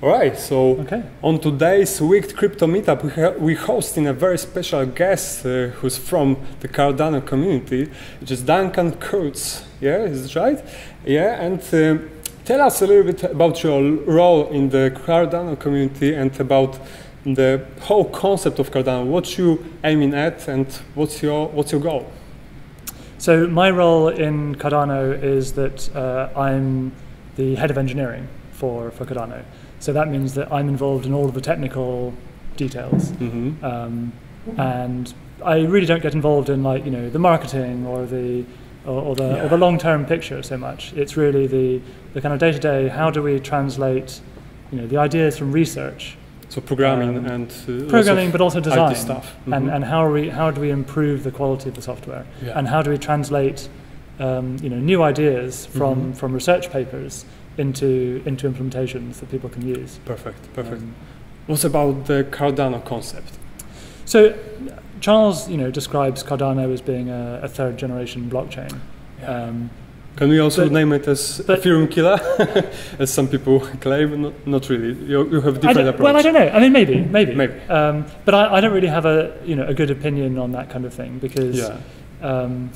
All right, so Okay. on today's Wicked Crypto Meetup, we ha- we're hosting a very special guest uh, who's from the Cardano community, which is Duncan Coutts. Yeah, is it right? Yeah, and uh, tell us a little bit about your role in the Cardano community and about the whole concept of Cardano. What you aiming at, and what's your what's your goal? So my role in Cardano is that uh, I'm the head of engineering for, for Cardano. So that means that I'm involved in all of the technical details. Mm-hmm. Um, and I really don't get involved in like, you know, the marketing or the, or, or the, or the long-term picture so much. It's really the, the kind of day-to-day, how do we translate, you know, the ideas from research So programming Um, and uh, programming, but also design IT stuff. and, Mhm. and how are we how do we improve the quality of the software Yeah. and how do we translate um, you know new ideas from Mhm. from research papers into into implementations that people can use. perfect, perfect. Um, What's about the Cardano concept? so Charles, you know, describes Cardano as being a, a third generation blockchain. Um, Can we also But- name it as Ethereum killer, as some people claim? Not, not really. You, you have different approach. well, I don't know. I mean, maybe, maybe. Maybe. Um, but I, I don't really have a you know a good opinion on that kind of thing because Yeah, um,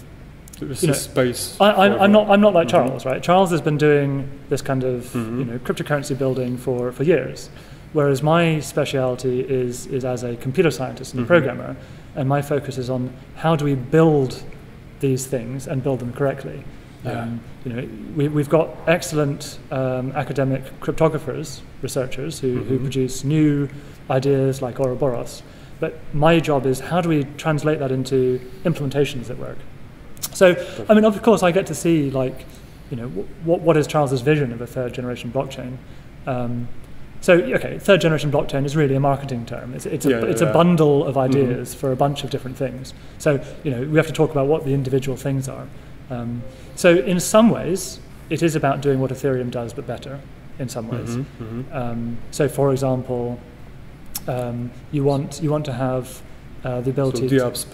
you know, space. I, I'm, I'm not. I'm not like Mhm. Charles, right? Charles has been doing this kind of Mhm. you know cryptocurrency building for, for years, whereas my speciality is is as a computer scientist and a Mhm. programmer, and my focus is on how do we build these things and build them correctly. Yeah. Um, you know, we, we've got excellent um, academic cryptographers, researchers who, who Mhm. produce new ideas like Ouroboros. But my job is how do we translate that into implementations that work? So, I mean, of course, I get to see like, you know, what what is Charles's vision of a third generation blockchain? Um, so, okay, third generation blockchain is really a marketing term. It's, it's, a, Yeah, yeah, it's yeah. a bundle of ideas for a bunch of different things. So, you know, we have to talk about what the individual things are. Um, so, in some ways, it is about doing what Ethereum does, but better. In some ways. Mhm, mhm. Um, so, for example, um, you want you want to have uh, the So ability. the to, apps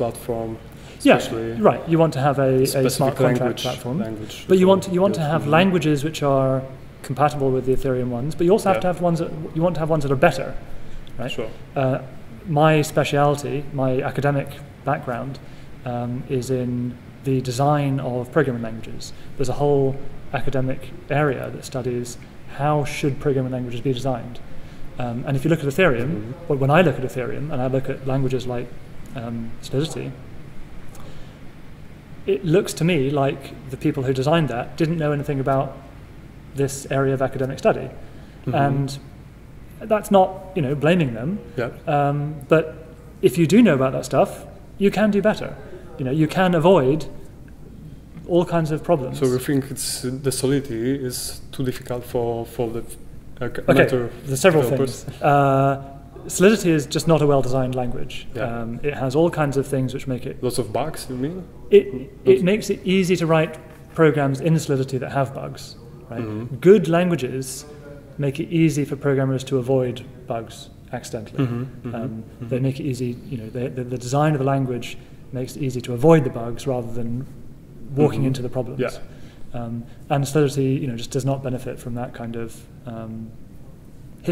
yeah, right. You want to have a, a smart contract language, platform, language but you want you want to have languages which are compatible with the Ethereum ones, but you also have Yeah. to have ones that you want to have ones that are better. right? Sure. Uh, my speciality, my academic background, um, is in the design of programming languages. There's a whole academic area that studies how should programming languages be designed. Um, and if you look at Ethereum, Mhm. well, when I look at Ethereum and I look at languages like um, Solidity, it looks to me like the people who designed that didn't know anything about this area of academic study. Mhm. And that's not, you know, blaming them. Yeah. Um, but if you do know about that stuff, you can do better. You know, you can avoid all kinds of problems. So we think it's the solidity is too difficult for for the uh, okay, matter there's several developers. things. Uh, Solidity is just not a well-designed language. Yeah. Um, it has all kinds of things which make it Lots of bugs, you mean? it, it makes it easy to write programs in Solidity that have bugs. Right? Mhm. Good languages make it easy for programmers to avoid bugs accidentally. Mhm, mhm, Um, mhm. They make it easy, you know, the, the, the design of the language makes it easy to avoid the bugs rather than walking Mhm. into the problems. Yeah. Um, and Solidity, you know, just does not benefit from that kind of um,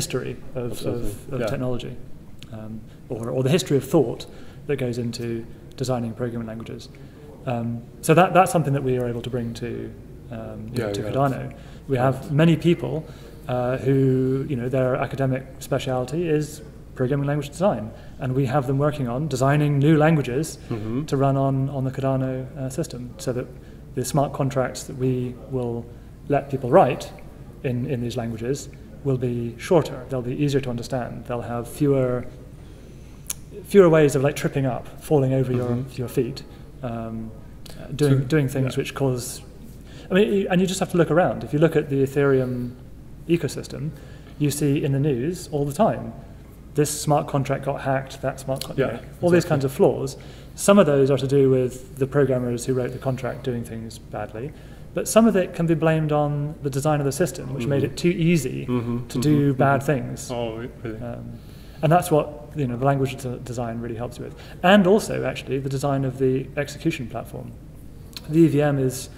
history of, of, of yeah. technology, um, or, or the history of thought that goes into designing programming languages. Um, so that, that's something that we are able to bring to, um, you know, to yeah. Cardano. We have many people uh, who, you know, their academic specialty is programming language design, and we have them working on designing new languages Mhm. to run on, on the Cardano uh, system so that the smart contracts that we will let people write in, in these languages will be shorter, they'll be easier to understand, they'll have fewer fewer ways of like tripping up, falling over Mhm. your, your feet, um, doing, So- doing things yeah. which cause. I mean, and you just have to look around. If you look at the Ethereum ecosystem, you see in the news all the time this smart contract got hacked, that smart contract, Yeah, all these kinds of flaws. Some of those are to do with the programmers who wrote the contract doing things badly, but some of it can be blamed on the design of the system, which made Mhm. it too easy Mhm, to mhm, do mhm. bad things. Oh, really? Um, and that's what you know the language de- design really helps with, and also actually the design of the execution platform. The EVM is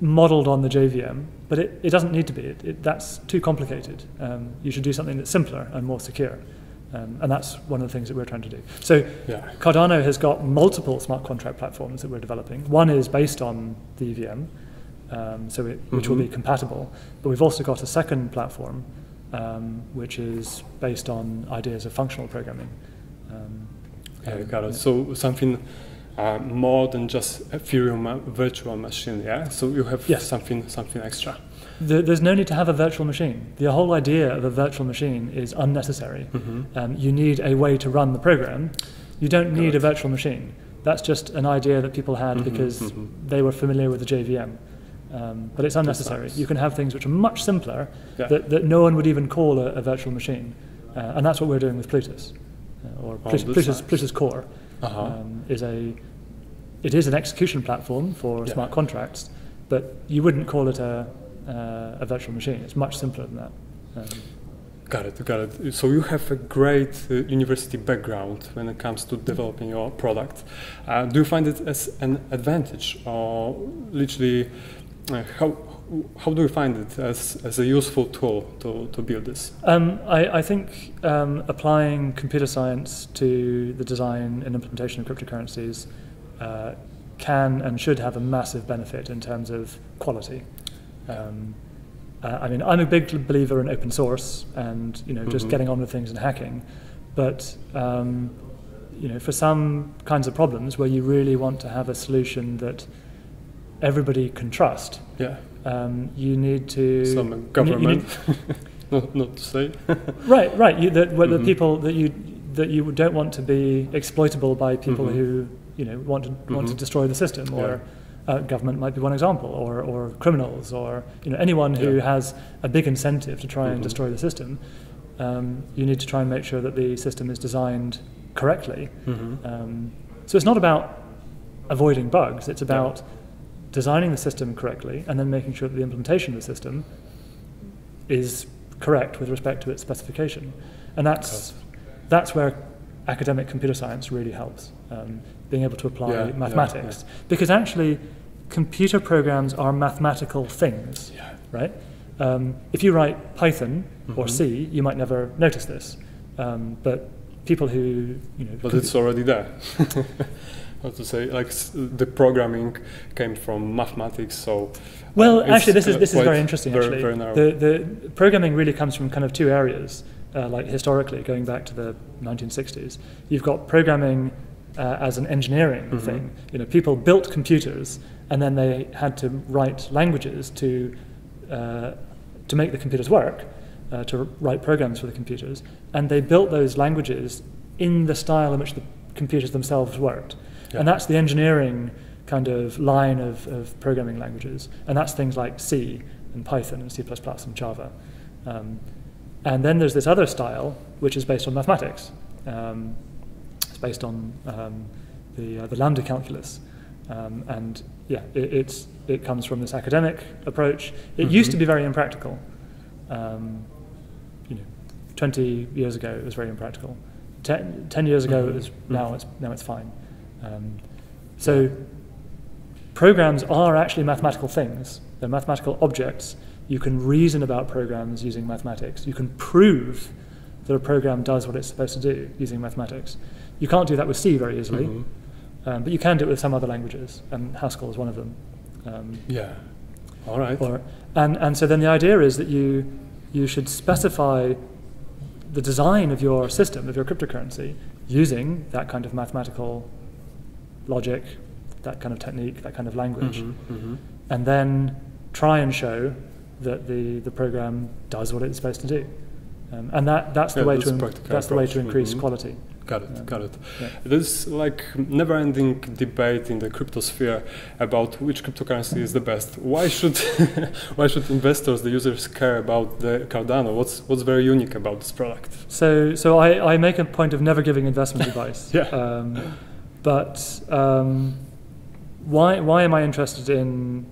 modelled on the JVM, but it, it doesn't need to be. It, it, that's too complicated. Um, you should do something that's simpler and more secure. Um, and that's one of the things that we're trying to do. So Yeah. Cardano has got multiple smart contract platforms that we're developing. One is based on the EVM, um, so it, which will be Mhm. compatible. But we've also got a second platform, um, which is based on ideas of functional programming. Um, Yeah, got it. yeah. So something uh, more than just Ethereum uh, virtual machine, yeah? So you have Yes. something something extra. The, there's no need to have a virtual machine. The whole idea of a virtual machine is unnecessary. hmm Um, you need a way to run the program. You don't need a virtual machine. That's just an idea that people had Mhm, because mhm. they were familiar with the JVM. Um, but it's unnecessary. You can have things which are much simpler Yeah. that, that no one would even call a, a virtual machine. Uh, and that's what we're doing with Plutus. Uh, or Oh, Plutus, Plutus. Plutus Core Uh-huh. um, is a it is an execution platform for Yeah. smart contracts, but you wouldn't call it a, uh, a virtual machine. It's much simpler than that. Um, Got it, got it. So you have a great uh, university background when it comes to developing your product. Uh, do you find it as an advantage, or literally, how how do you find it as, as a useful tool to, to build this? Um, I, I think um, applying computer science to the design and implementation of cryptocurrencies uh, can and should have a massive benefit in terms of quality. Um, uh, I mean, I'm a big believer in open source and you know just Mhm. getting on with things and hacking, but um, you know for some kinds of problems where you really want to have a solution that everybody can trust, Yeah, um, you need to some you government, not, not to say. Right, right. You, that where the Mhm. people that you that you don't want to be exploitable by people Mhm. who you know want to want to Mhm. destroy the system, or uh, government might be one example, or or criminals, or you know anyone who Yeah. has a big incentive to try and Mhm. destroy the system. Um, you need to try and make sure that the system is designed correctly. Mhm. Um, so it's not about avoiding bugs. It's about designing the system correctly and then making sure that the implementation of the system is correct with respect to its specification. And that's that's where academic computer science really helps, um, being able to apply Yeah, yeah, mathematics. Because actually, computer programs are mathematical things, Yeah. right? Um, if you write Python or Mhm. C, you might never notice this. Um, but people who, you know, But it's already there. How to say, like the programming came from mathematics, so. Well, it's actually, this is this is very interesting. very- actually, very the the programming really comes from kind of two areas. Uh, like historically, going back to the 1960s, you've got programming uh, as an engineering Mhm. thing. You know, people built computers, and then they had to write languages to uh, to make the computers work, uh, to write programs for the computers, and they built those languages in the style in which the computers themselves worked. Yeah. And that's the engineering kind of line of, of programming languages. And that's things like C and Python and C and Java. Um, and then there's this other style, which is based on mathematics. Um, it's based on um, the, uh, the lambda calculus. Um, and yeah, it, it's, it comes from this academic approach. It used to be very impractical. Um, you know, 20 years ago, it was very impractical. Ten, 10 years ago, it Mhm. was, now, Mhm. it's, now it's fine. Um, so programs are actually mathematical things. They're mathematical objects. You can reason about programs using mathematics. You can prove that a program does what it's supposed to do using mathematics. You can't do that with C very easily, Mhm. um, but you can do it with some other languages, and Haskell is one of them. Um, Yeah. All right. or, and, and so then the idea is that you, you should specify the design of your system, of your cryptocurrency, using that kind of mathematical logic, that kind of technique, that kind of language, Mhm, mhm. and then try and show that the, the program does what it's supposed to do. Um, and that, that's, the Yeah, way to, that's the way to increase Mhm. quality. Got it, Yeah. got it. Yeah. There's like never-ending debate in the crypto sphere about which cryptocurrency is the best. Why should why should investors, the users, care about the Cardano? What's what's very unique about this product? So, so I, I make a point of never giving investment advice. Yeah. Um, but um, why, why am I interested in?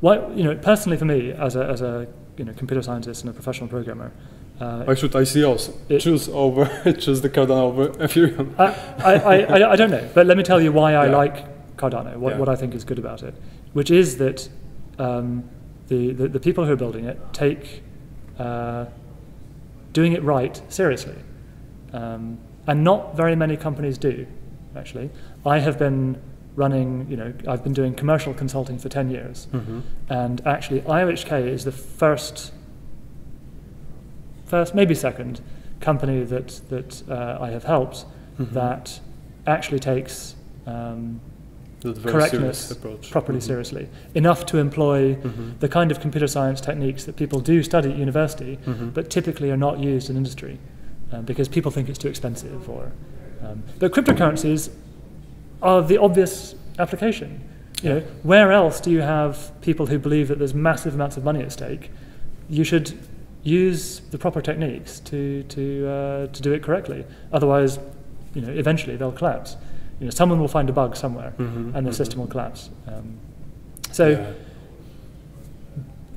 Why, you know, personally for me, as a, as a you know, computer scientist and a professional programmer, uh, Why should ICOs It- choose over choose the Cardano over Ethereum? I, I, I, I don't know, but let me tell you why I Yeah. like Cardano, what, Yeah. what I think is good about it, which is that um, the, the, the people who are building it take uh, doing it right seriously. Um, and not very many companies do, actually. I have been running, you know, I've been doing commercial consulting for 10 years. Mhm. And actually, IOHK is the first, first, maybe second, company that, that uh, I have helped Mhm. that actually takes um, correctness serious properly Mhm. seriously, enough to employ Mhm. the kind of computer science techniques that people do study at university, Mhm. but typically are not used in industry uh, because people think it's too expensive. Or, um, but cryptocurrencies are the obvious application. You know, where else do you have people who believe that there's massive amounts of money at stake? You should use the proper techniques to to uh, to do it correctly. Otherwise, you know, eventually they'll collapse. You know, someone will find a bug somewhere, Mhm, and the mhm. system will collapse. Um, so Yeah.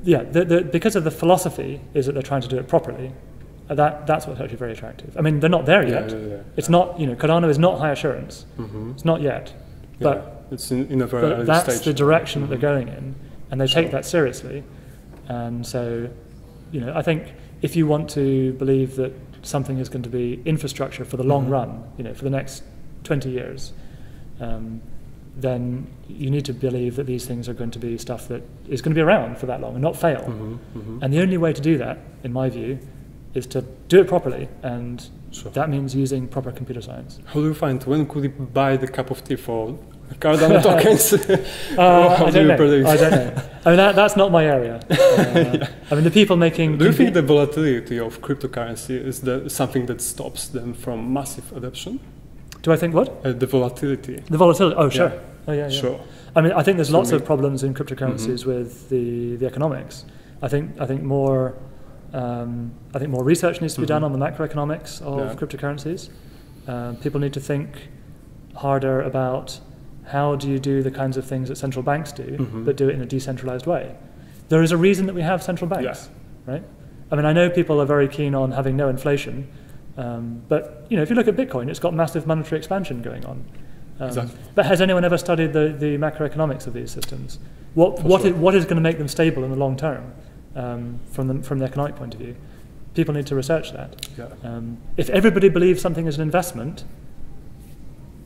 yeah, the, the, because of the philosophy is that they're trying to do it properly. That that's what's actually very attractive. I mean, they're not there yet. yeah, yeah, It's yeah. not you know Cardano is not high assurance. Mhm. It's not yet, but it's in, in a very early that's stage. the direction that Mhm. they're going in, and they take that seriously. And so, you know, I think if you want to believe that something is going to be infrastructure for the long Mhm. run, you know, for the next twenty years, um, then you need to believe that these things are going to be stuff that is going to be around for that long and not fail. Mhm, mhm. And the only way to do that, in my view, is to do it properly, and that means using proper computer science. How do you find when could you buy the cup of tea for Cardano tokens? Uh, How I do don't you know. I don't know. I mean, that, that's not my area. Uh, I mean, the people making. Do you think the volatility of cryptocurrency is the, something that stops them from massive adoption? Do I think what? Uh, the volatility. The volatility. Oh, sure. Yeah. Oh, yeah, yeah. Sure. I mean, I think there's lots of problems in cryptocurrencies with the, the economics. I think I think more um, I think more research needs to be done Mhm. on the macroeconomics of Yeah. cryptocurrencies. Um, people need to think harder about how do you do the kinds of things that central banks do, Mhm. but do it in a decentralized way. There is a reason that we have central banks, right? I mean, I know people are very keen on having no inflation, um, but you know, if you look at Bitcoin, it's got massive monetary expansion going on. Um, Exactly. But has anyone ever studied the, the macroeconomics of these systems? What, For what, sure. is, what is going to make them stable in the long term um, from, the, from the economic point of view? People need to research that. Yeah. Um, if everybody believes something is an investment,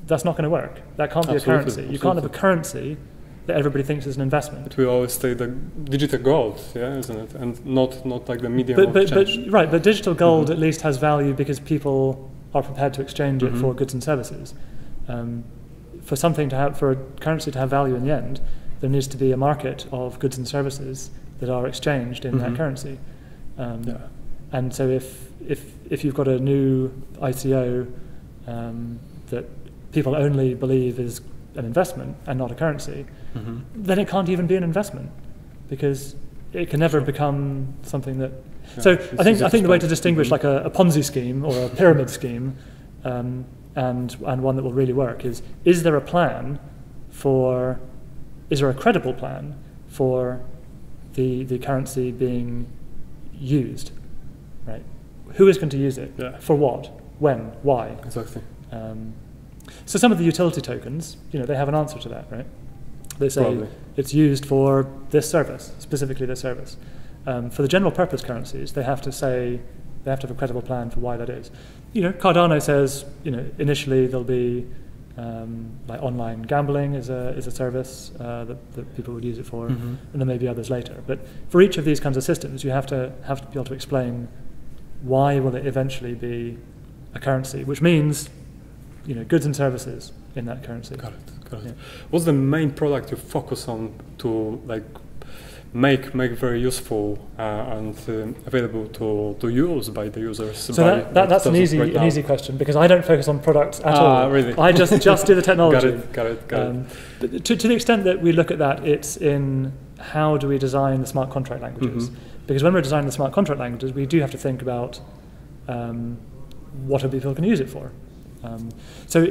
that's not going to work. That can't be a currency. You can't have a currency that everybody thinks is an investment. It will always stay the digital gold, yeah, isn't it? And not not like the medium But, of but, but right, but digital gold Mhm. at least has value because people are prepared to exchange it Mhm. for goods and services. Um, for something to have, for a currency to have value in the end, there needs to be a market of goods and services that are exchanged in that Mhm. currency. Um, yeah. And so if, if, if you've got a new ICO um, that people only believe is an investment and not a currency, Mhm. then it can't even be an investment because it can never Sure. become something that. Yeah, so I think I think the way to distinguish Mhm. like a, a Ponzi scheme or a pyramid scheme, um, and and one that will really work is is there a plan for is there a credible plan for the the currency being used, right? Who is going to use it? Yeah. For what? When? Why? Exactly. Um, so some of the utility tokens, you know, they have an answer to that, right? They say Probably. it's used for this service, specifically this service. Um, for the general purpose currencies, they have to say they have to have a credible plan for why that is. You know, Cardano says, you know, initially there'll be um, like online gambling is a is a service uh, that, that people would use it for, Mhm. and there may be others later. But for each of these kinds of systems, you have to have to be able to explain why will it eventually be a currency, which means you know goods and services in that currency. Got it. Got it. Yeah. What's the main product you focus on to like make make very useful uh, and um, available to, to use by the users? So that, that, that's an easy right an easy question because I don't focus on products at Ah, all. really? I just just do the Got technology. it. Got it. Got it. Um, but to, to the extent that we look at that, it's in how do we design the smart contract languages? Mhm. Because when we're designing the smart contract languages, we do have to think about um, what are people going to use it for. Um, so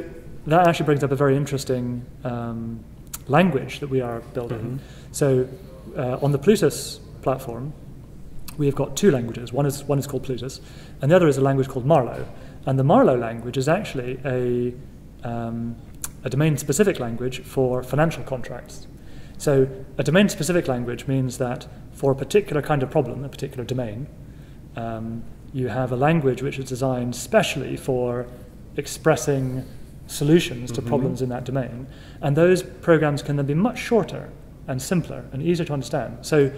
that actually brings up a very interesting um, language that we are building. Mhm. So uh, on the Plutus platform, we have got two languages. One is one is called Plutus, and the other is a language called Marlowe. And the Marlowe language is actually a um, a domain-specific language for financial contracts. So a domain-specific language means that for a particular kind of problem, a particular domain, um, you have a language which is designed specially for expressing solutions to Mhm. problems in that domain. And those programs can then be much shorter and simpler and easier to understand. So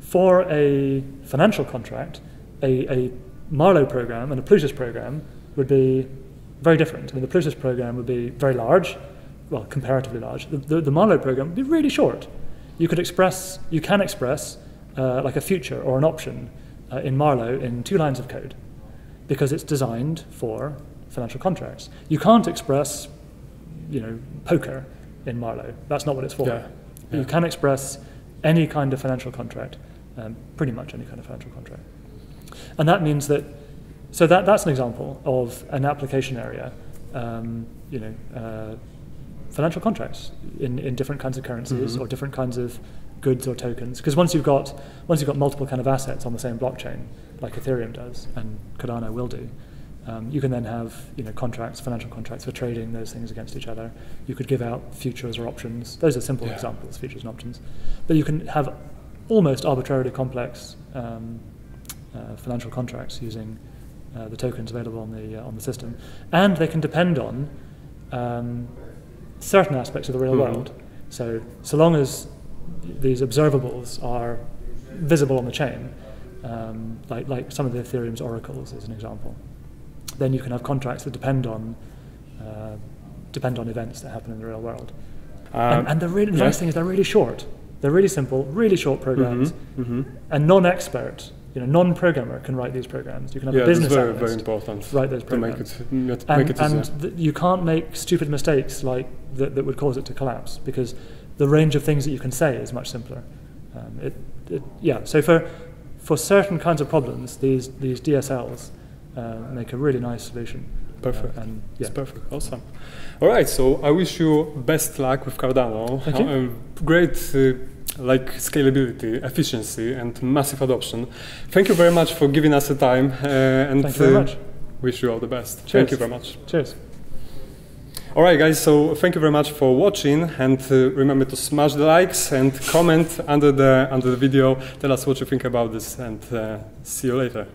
for a financial contract, a, a Marlowe program and a Plutus program would be very different. I mean, the Plutus program would be very large, well, comparatively large. The, the, the Marlowe program would be really short. You could express, you can express uh, like a future or an option uh, in Marlowe in two lines of code because it's designed for financial contracts. You can't express, you know, poker in Marlowe. That's not what it's for. Yeah, But You can express any kind of financial contract, um, pretty much any kind of financial contract. And that means that, so that, that's an example of an application area, um, you know, uh, financial contracts in, in different kinds of currencies Mhm. or different kinds of goods or tokens. Because once you've got once you've got multiple kind of assets on the same blockchain, like Ethereum does and Cardano will do, um, you can then have you know contracts, financial contracts for trading those things against each other. You could give out futures or options. Those are simple Yeah. examples, futures and options. But you can have almost arbitrarily complex um, uh, financial contracts using uh, the tokens available on the uh, on the system, and they can depend on um, certain aspects of the real Mhm. world. So, so long as these observables are visible on the chain, um, like like some of the Ethereum's oracles, as an example, then you can have contracts that depend on uh, depend on events that happen in the real world. and, Um, and the really yeah. nice thing is they're really short. They're really simple, really short programs. mhm, mhm. A non-expert, you know, non-programmer can write these programs. You can have Yeah, a business very, very important write those to make programs. it, make it, and, make it and th- you can't make stupid mistakes like that, that would cause it to collapse because the range of things that you can say is much simpler. Um, it, it, yeah, so for for certain kinds of problems, these these DSLs uh, make a really nice solution. Perfect. Uh, and yeah, It's perfect. Awesome. All right. So I wish you best luck with Cardano. Thank you. Um, great, uh, like scalability, efficiency, and massive adoption. Thank you very much for giving us the time. Uh, and thank you very uh, much. Wish you all the best. Cheers. Thank you very much. Cheers. All right, guys. So thank you very much for watching, and uh, remember to smash the likes and comment under the under the video. Tell us what you think about this, and uh, see you later.